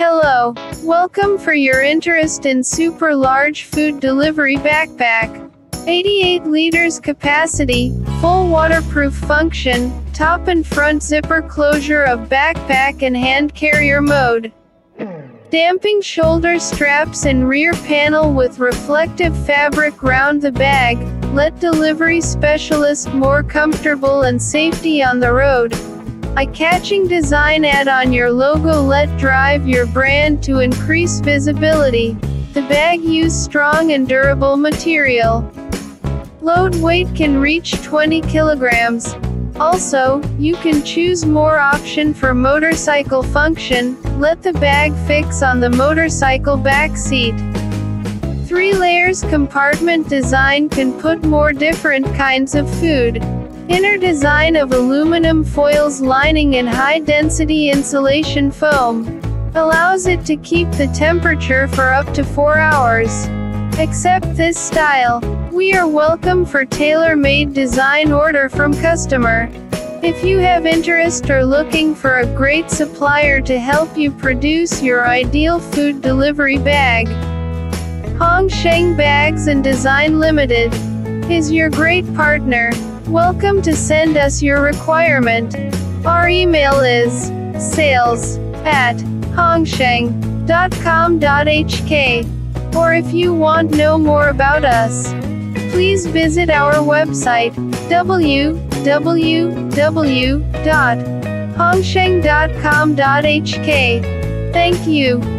Hello. Welcome for your interest in super large food delivery backpack. 88 liters capacity, full waterproof function, top and front zipper closure of backpack and hand carrier mode. Damping shoulder straps and rear panel with reflective fabric round the bag, let delivery specialist more comfortable and safety on the road. Eye-catching design add on your logo let drive your brand to increase visibility. The bag use strong and durable material. Load weight can reach 20 kilograms. Also, you can choose more option for motorcycle function, let the bag fix on the motorcycle back seat. Three layers compartment design can put more different kinds of food. Inner design of aluminum foils lining and high-density insulation foam allows it to keep the temperature for up to 4 hours. Accept this style. We are welcome for tailor-made design order from customer. If you have interest or looking for a great supplier to help you produce your ideal food delivery bag, Hong Sheng Bags and Design Limited is your great partner. Welcome to send us your requirement. Our email is sales at hongsheng.com.hk. Or if you want know more about us, please visit our website www.hongsheng.com.hk. Thank you.